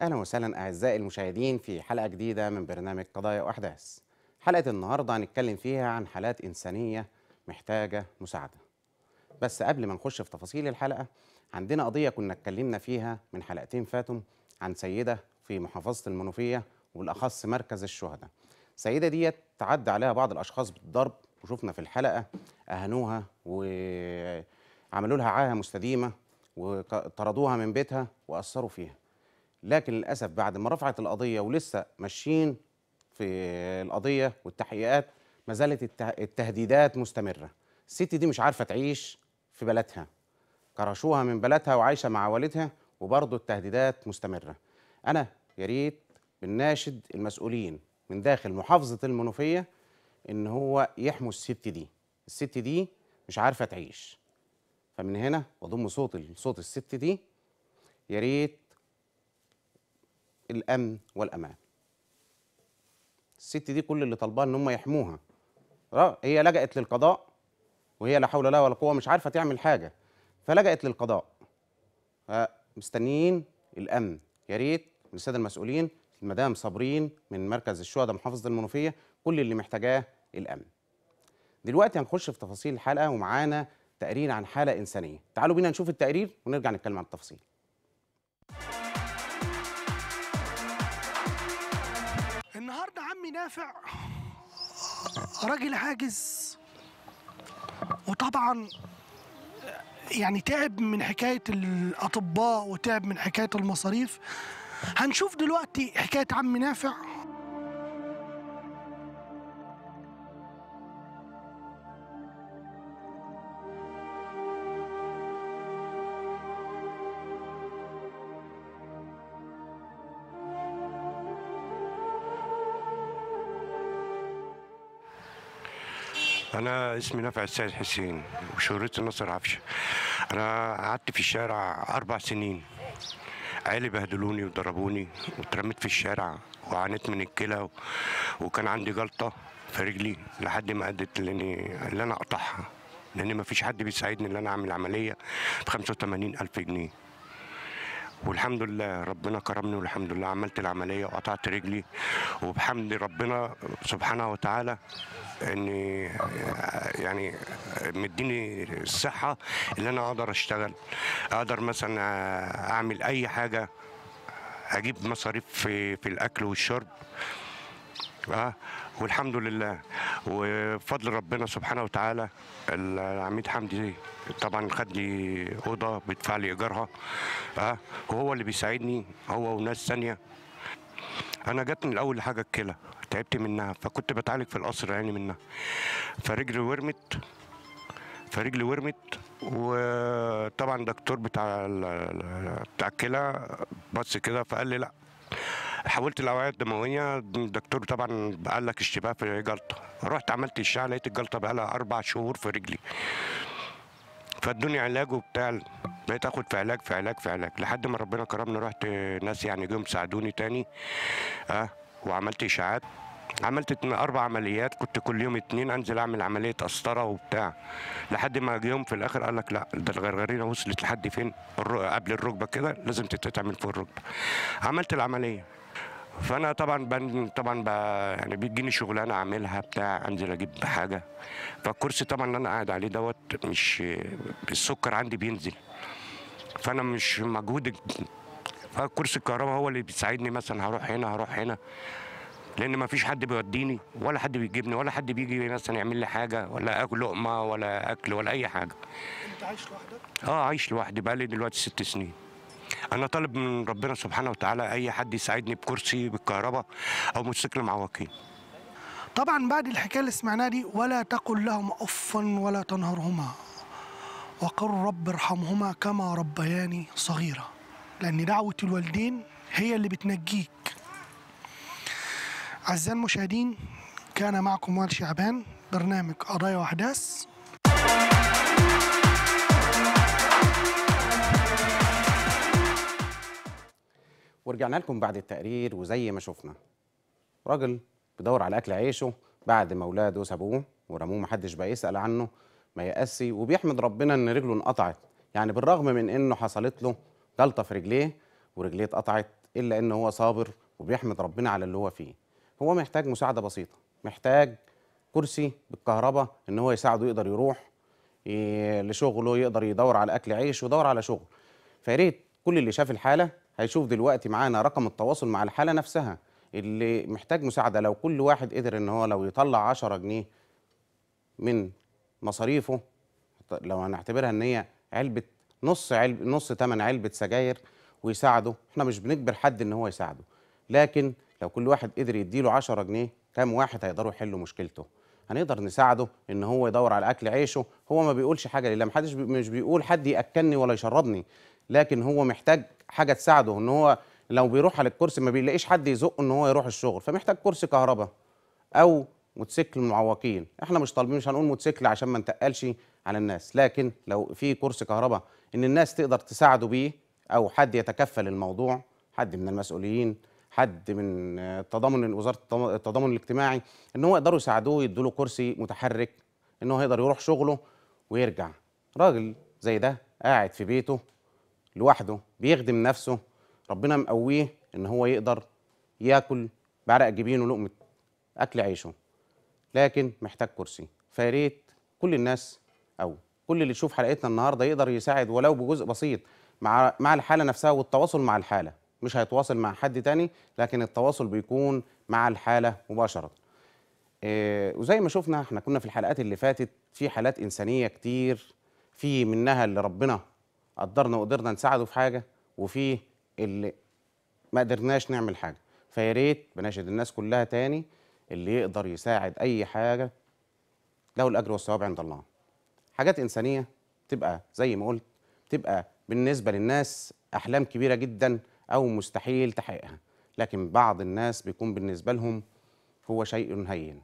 أهلا وسهلا أعزائي المشاهدين في حلقة جديدة من برنامج قضايا وأحداث. حلقة النهارده هنتكلم فيها عن حالات إنسانية محتاجة مساعدة. بس قبل ما نخش في تفاصيل الحلقة عندنا قضية كنا اتكلمنا فيها من حلقتين فاتوا عن سيدة في محافظة المنوفية وبالاخص مركز الشهداء. السيده ديت تعدى عليها بعض الأشخاص بالضرب وشفنا في الحلقة اهانوها وعملوا لها عاهة مستديمة وطردوها من بيتها وأثروا فيها. لكن للأسف بعد ما رفعت القضية ولسه ماشيين في القضية والتحقيقات ما زالت الته- التهديدات مستمرة. الست دي مش عارفة تعيش في بلدها. كرشوها من بلدها وعايشة مع والدها وبرضه التهديدات مستمرة. أنا يا ريت بنناشد المسؤولين من داخل محافظة المنوفية إن هو يحموا الست دي. الست دي مش عارفة تعيش. فمن هنا بضم صوت صوت الست دي. يا ريت الأمن والأمان. الست دي كل اللي طالباه إن هم يحموها. هي لجأت للقضاء وهي لا حول لها ولا قوة مش عارفة تعمل حاجة. فلجأت للقضاء. مستنيين الأمن. يا ريت السادة المسؤولين المدام صابرين من مركز الشهداء محافظة المنوفية كل اللي محتاجاه الأمن. دلوقتي هنخش في تفاصيل الحلقة ومعانا تقرير عن حالة إنسانية. تعالوا بينا نشوف التقرير ونرجع نتكلم عن التفاصيل. نافع راجل عاجز. وطبعا يعني تعب من حكاية الأطباء وتعب من حكاية المصاريف. هنشوف دلوقتي حكاية عمي نافع. أنا اسمي نافع السيد حسين وشهرتي ناصر عفشة أنا قعدت في الشارع أربع سنين. عيالي بهدلوني وضربوني واترميت في الشارع وعانيت من الكلى وكان عندي جلطة في رجلي لحد ما أدت اللي, اللي أنا أقطعها. لأن ما فيش حد بيساعدني إن أنا أعمل عملية ب 85 ألف جنيه. والحمد لله ربنا كرمني والحمد لله عملت العملية وقطعت رجلي. وبحمد ربنا سبحانه وتعالى إني يعني مديني الصحة اللي أنا أقدر أشتغل. أقدر مثلا أعمل أي حاجة أجيب مصاريف في, في الأكل والشرب. آه والحمد لله. وبفضل ربنا سبحانه وتعالى العميد حمدي طبعا خد لي أوضة بيدفع لي إيجارها آه وهو اللي بيساعدني هو وناس ثانية. أنا جاتني الأول حاجة الكلى تعبت منها فكنت بتعالج في القصر يعني منها. فرجلي ورمت فرجلي ورمت وطبعا دكتور بتاع بتاع الكلى بص كده فقال لي لا حولت الاوعيه الدموية الدكتور طبعا قال لك اشتباه في جلطه رحت عملت اشعه لقيت الجلطة بقى لها أربع شهور في رجلي. فادوني علاج وبتاع بقيت آخد في علاج في علاج في علاج. لحد ما ربنا كرمني رحت ناس يعني جم ساعدوني تاني. آه وعملت إشاعات. عملت أربع عمليات كنت كل يوم اتنين أنزل أعمل عملية قسطرة وبتاع. لحد ما يوم في الآخر قال لك لا ده الغرغرينة وصلت لحد فين؟ قبل الركبة كده لازم تتعمل فوق الركبة. عملت العملية. فأنا طبعا بن طبعا ب... يعني بيجيني شغلانه أعملها بتاع أنزل أجيب حاجة. فالكرسي طبعا اللي أنا قاعد عليه دوت مش السكر عندي بينزل. فأنا مش مجهود فكرسي الكهرباء هو اللي بيساعدني مثلا هروح هنا هروح هنا. لأن ما فيش حد بيوديني ولا حد بيجيبني ولا حد بيجي مثلا يعمل لي حاجة ولا أكل لقمة ولا أكل ولا أي حاجة. أنت عايش لوحدك؟ آه عايش لوحدي بقالي دلوقتي ست سنين. أنا طالب من ربنا سبحانه وتعالى أي حد يساعدني بكرسي بالكهرباء أو موتوسيكل معوقين طبعا بعد الحكاية اللي سمعناها دي ولا تقل لهما افا ولا تنهرهما. وقل رب ارحمهما كما ربياني صغيرا. لأن دعوة الوالدين هي اللي بتنجيك. أعزائي المشاهدين كان معكم وائل شعبان برنامج قضايا وأحداث. ورجعنا لكم بعد التقرير وزي ما شفنا. راجل بيدور على أكل عيشه بعد ما أولاده سابوه ورموه محدش بقى يسأل عنه ما يأسي وبيحمد ربنا إن رجله انقطعت. يعني بالرغم من إنه حصلت له جلطة في رجليه ورجليه اتقطعت إلا إن هو صابر وبيحمد ربنا على اللي هو فيه. هو محتاج مساعدة بسيطة محتاج كرسي بالكهرباء إن هو يساعده يقدر يروح لشغله يقدر يدور على أكل عيش ويدور على شغل. فيا ريت كل اللي شاف الحالة هيشوف دلوقتي معانا رقم التواصل مع الحالة نفسها اللي محتاج مساعدة. لو كل واحد قدر إن هو لو يطلع 10 جنيه من مصاريفه لو هنعتبرها إن هي علبة نص علب نص ثمن علبة سجاير ويساعده إحنا مش بنجبر حد إن هو يساعده. لكن لو كل واحد قدر يديله 10 جنيه كام واحد هيقدروا يحلوا مشكلته؟ هنقدر نساعده إن هو يدور على أكل عيشه. هو ما بيقولش حاجة لله محدش بي مش بيقول حد يأكلني ولا يشربني لكن هو محتاج حاجة تساعده إن هو لو بيروح على الكرسي ما بيلاقيش حد يزقه إن هو يروح الشغل فمحتاج كرسي كهرباء أو موتوسيكل المعوقين إحنا مش طالبين مش هنقول موتوسيكل عشان ما نتقلش على الناس لكن لو في كرسي كهرباء إن الناس تقدر تساعده بيه أو حد يتكفل الموضوع حد من المسؤولين حد من التضامن وزارة التضامن الاجتماعي إن هو يقدروا يساعدوه يدوا له كرسي متحرك إن هو يقدر يروح شغله ويرجع. راجل زي ده قاعد في بيته لوحده بيخدم نفسه ربنا مقويه إن هو يقدر ياكل بعرق جبينه لقمة أكل عيشه. لكن محتاج كرسي. فيا ريت كل الناس أو كل اللي يشوف حلقتنا النهارده يقدر يساعد ولو بجزء بسيط مع مع الحالة نفسها والتواصل مع الحالة. مش هيتواصل مع حد تاني لكن التواصل بيكون مع الحالة مباشرة. إيه وزي ما شفنا إحنا كنا في الحلقات اللي فاتت في حالات إنسانية كتير في منها اللي ربنا قدرنا وقدرنا نساعده في حاجة وفي اللي ما قدرناش نعمل حاجة. فيا ريت بناشد الناس كلها تاني اللي يقدر يساعد أي حاجة له الأجر والثواب عند الله. حاجات إنسانية تبقى زي ما قلت تبقى بالنسبة للناس أحلام كبيرة جدا أو مستحيل تحقيقها لكن بعض الناس بيكون بالنسبة لهم هو شيء هين.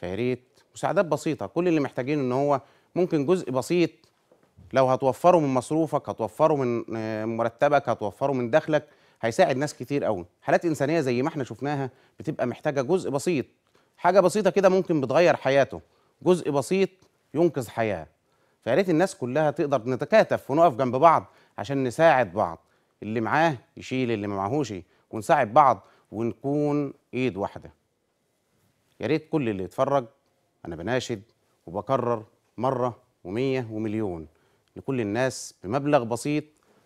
فيا ريت مساعدات بسيطة كل اللي محتاجين إن هو ممكن جزء بسيط لو هتوفره من مصروفك هتوفره من آه، مرتبك هتوفره من دخلك هيساعد ناس كتير قوي. حالات إنسانية زي ما إحنا شفناها بتبقى محتاجة جزء بسيط حاجة بسيطة كده ممكن بتغير حياته جزء بسيط ينقذ حياة. فيا ريت الناس كلها تقدر نتكاتف ونقف جنب بعض عشان نساعد بعض. اللي معاه يشيل اللي ما معهوش ونساعد بعض ونكون إيد واحدة. يا ريت كل اللي يتفرج أنا بناشد وبكرر مرة ومية ومليون. لكل الناس بمبلغ بسيط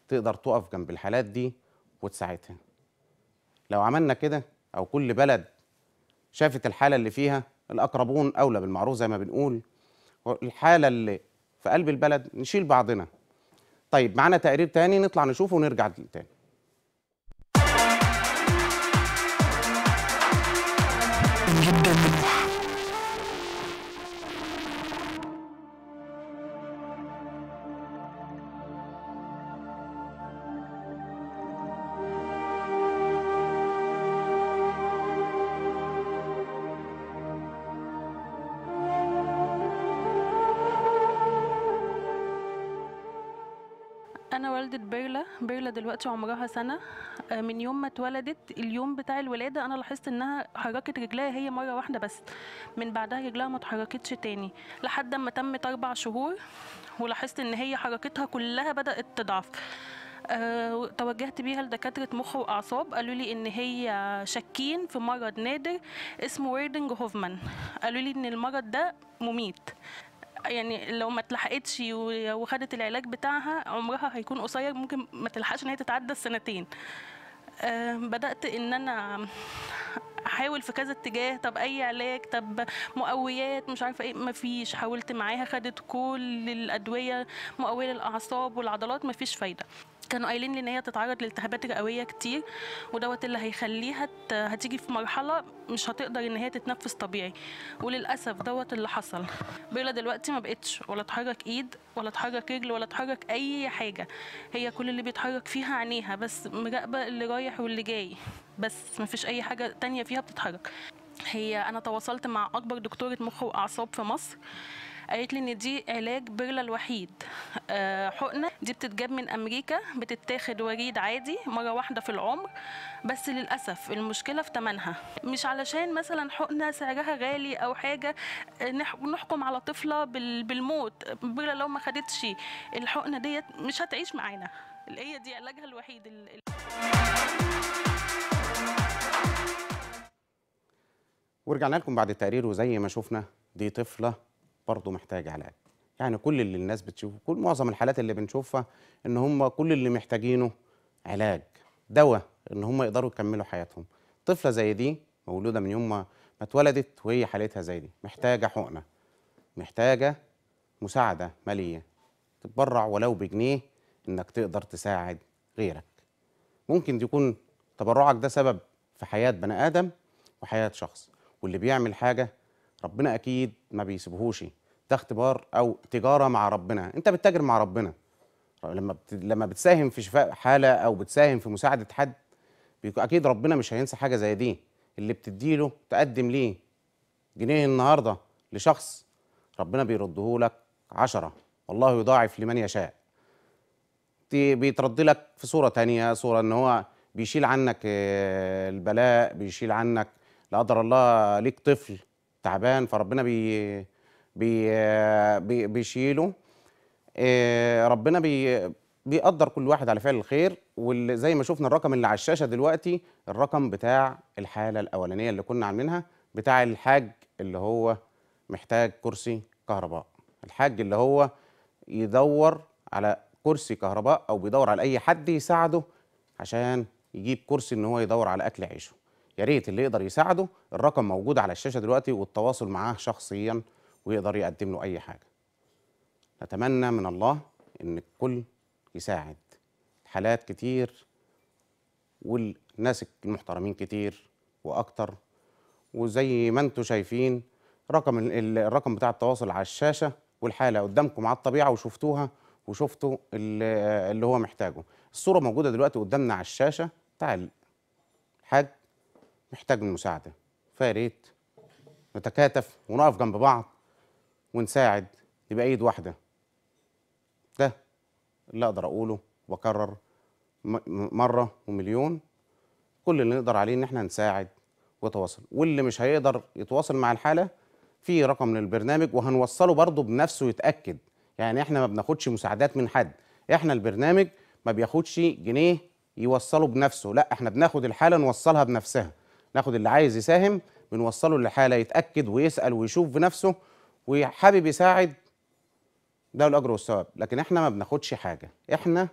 تقدر تقف جنب الحالات دي وتساعدها. لو عملنا كده أو كل بلد شافت الحالة اللي فيها الأقربون أولى بالمعروف زي ما بنقول الحاله اللي في قلب البلد نشيل بعضنا. طيب معانا تقرير تاني نطلع نشوفه ونرجع تاني. جدا. منوح أنا والدة بيرلا بيرلا دلوقتي عمرها سنة. آه، من يوم ما اتولدت اليوم بتاع الولادة أنا لاحظت إنها حركت رجلها هي مرة واحدة بس. من بعدها رجلها ما اتحركتش تاني. لحد ما تمت أربع شهور ولاحظت إن هي حركتها كلها بدأت تضعف. أه توجهت بيها لدكاترة مخ وأعصاب. قالوا لي إن هي شاكين في مرض نادر اسمه ويردنج هوفمان قالوا لي إن المرض ده مميت. يعني لو ما اتلحقتش وخدت العلاج بتاعها عمرها هيكون قصير ممكن ما تلحقش إن هي تتعدى السنتين. آه، بدأت إن أنا أحاول في كذا اتجاه طب أي علاج طب مقويات مش عارفة إيه مفيش حاولت معاها خدت كل الأدوية مقوية للأعصاب والعضلات مفيش فايدة. كانوا قايلين لي إن هي تتعرض لالتهابات رئوية كتير ودوت اللي هيخليها هتيجي في مرحلة مش هتقدر إن هي تتنفس طبيعي. وللأسف دوت اللي حصل. بيلا دلوقتي ما بقتش ولا تحرك إيد ولا تحرك رجل ولا تحرك أي حاجة. هي كل اللي بيتحرك فيها عينيها بس مراقبة اللي رايح واللي جاي. بس ما فيش أي حاجة تانية فيها بتتحرك. هي أنا تواصلت مع أكبر دكتورة مخ وأعصاب في مصر. قالت لي إن دي علاج بيرلا الوحيد. آه، حقنة دي بتتجاب من أمريكا بتتاخد وريد عادي مرة واحدة في العمر بس للأسف المشكلة في ثمنها مش علشان مثلا حقنة سعرها غالي أو حاجة آه، نح- نحكم على طفلة بال- بالموت. بيرلا لو ما خدتش الحقنة ديت مش هتعيش معانا. هي دي علاجها الوحيد ال- ال- ورجعنا لكم بعد التقرير وزي ما شفنا دي طفلة برضه محتاجة علاج. يعني كل اللي الناس بتشوفه كل معظم الحالات اللي بنشوفها إن هم كل اللي محتاجينه علاج. دواء إن هم يقدروا يكملوا حياتهم. طفلة زي دي مولودة من يوم ما اتولدت وهي حالتها زي دي محتاجة حقنة محتاجة مساعدة مالية. تتبرع ولو بجنيه إنك تقدر تساعد غيرك. ممكن يكون تبرعك ده سبب في حياة بني آدم وحياة شخص. واللي بيعمل حاجة ربنا أكيد ما بيسيبهوش ده اختبار أو تجارة مع ربنا. أنت بتتاجر مع ربنا. لما بت... لما بتساهم في شفاء حالة أو بتساهم في مساعدة حد أكيد ربنا مش هينسى حاجة زي دي. اللي بتديله تقدم ليه جنيه النهاردة لشخص ربنا بيرده لك عشرة. والله يضاعف لمن يشاء. بيترد لك في صورة تانية صورة إن هو بيشيل عنك آه، البلاء بيشيل عنك لا قدر الله ليك طفل. تعبان فربنا بي بي بي بيشيله. آه، ربنا بي بيقدر كل واحد على فعل الخير. وزي ما شفنا الرقم اللي على الشاشة دلوقتي الرقم بتاع الحالة الأولانية اللي كنا عاملينها بتاع الحاج اللي هو محتاج كرسي كهرباء. الحاج اللي هو يدور على كرسي كهرباء أو بيدور على أي حد يساعده عشان يجيب كرسي إن هو يدور على أكل عيشه يا ريت اللي يقدر يساعده. الرقم موجود على الشاشة دلوقتي والتواصل معاه شخصيا ويقدر يقدم له أي حاجة. نتمنى من الله إن الكل يساعد حالات كتير والناس المحترمين كتير وأكتر. وزي ما أنتم شايفين رقم ال- ال- الرقم بتاع التواصل على الشاشة والحالة قدامكم على الطبيعة وشفتوها وشفتوا اللي, هو محتاجه. الصورة موجودة دلوقتي قدامنا على الشاشة بتاع الحاج محتاج المساعده فيا ريت نتكاتف ونقف جنب بعض ونساعد يبقى إيد واحدة. ده اللي أقدر أقوله وأكرر مرة ومليون. كل اللي نقدر عليه إن إحنا نساعد وتواصل. واللي مش هيقدر يتواصل مع الحالة في رقم للبرنامج وهنوصله برضه بنفسه يتأكد. يعني إحنا ما بناخدش مساعدات من حد. إحنا البرنامج ما بياخدش جنيه يوصله بنفسه. لأ إحنا بناخد الحالة نوصلها بنفسها. ناخد اللي عايز يساهم بنوصله للحاله يتأكد ويسأل ويشوف بنفسه وحابب يساعد ده الأجر والثواب. لكن إحنا ما بناخدش حاجة. إحنا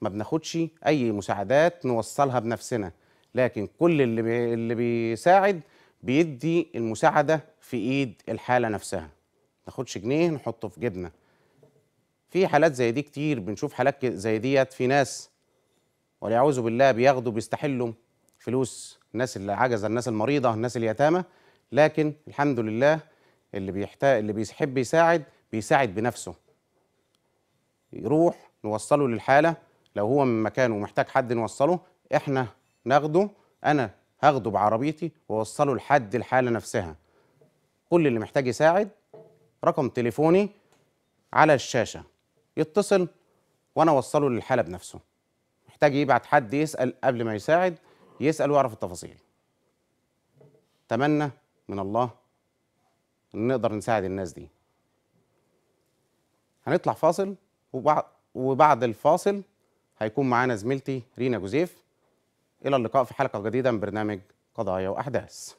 ما بناخدش أي مساعدات نوصلها بنفسنا. لكن كل اللي بي اللي بيساعد بيدي المساعدة في إيد الحالة نفسها. ما ناخدش جنيه نحطه في جيبنا. في حالات زي دي كتير بنشوف حالات زي ديت في ناس والعياذ بالله بياخدوا بيستحلوا فلوس الناس اللي عجزه الناس المريضة الناس اليتامى لكن الحمد لله اللي بيحتاج اللي بيحب يساعد بيساعد بنفسه. يروح نوصله للحالة لو هو من مكانه ومحتاج حد نوصله إحنا ناخده أنا هاخده بعربيتي وأوصله لحد الحالة نفسها. كل اللي محتاج يساعد رقم تليفوني على الشاشة. يتصل وأنا أوصله للحالة بنفسه. محتاج يبعت حد يسأل قبل ما يساعد يسأل ويعرف التفاصيل. اتمنى من الله إن نقدر نساعد الناس دي. هنطلع فاصل وبعد وبعد الفاصل هيكون معانا زميلتي رينا جوزيف. إلى اللقاء في حلقة جديدة من برنامج قضايا وأحداث.